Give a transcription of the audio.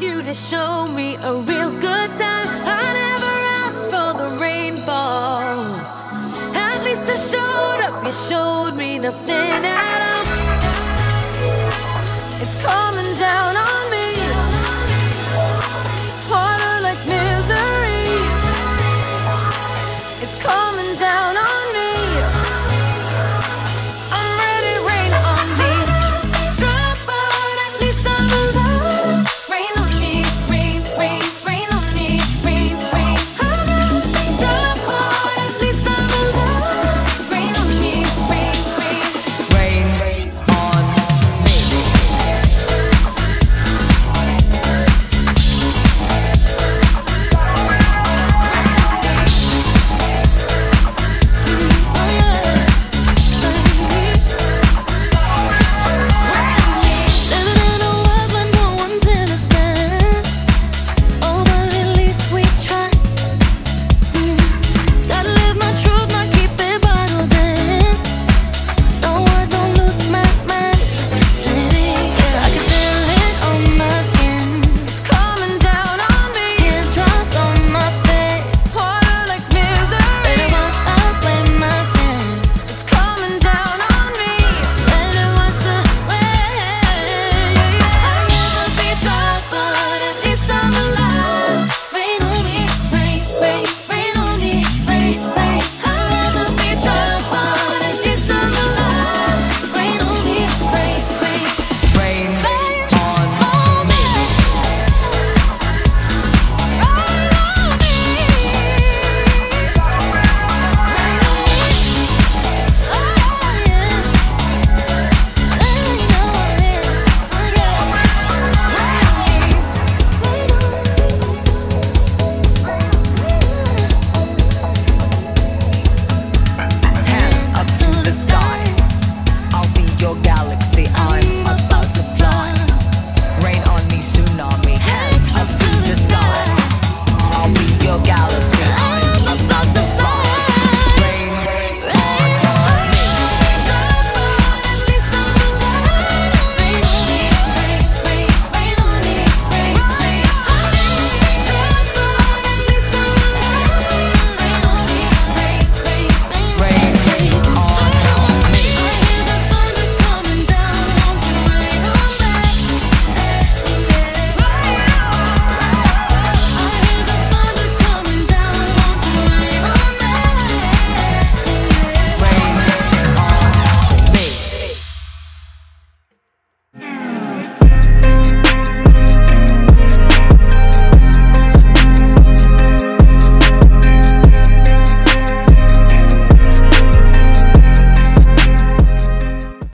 you to show me a real good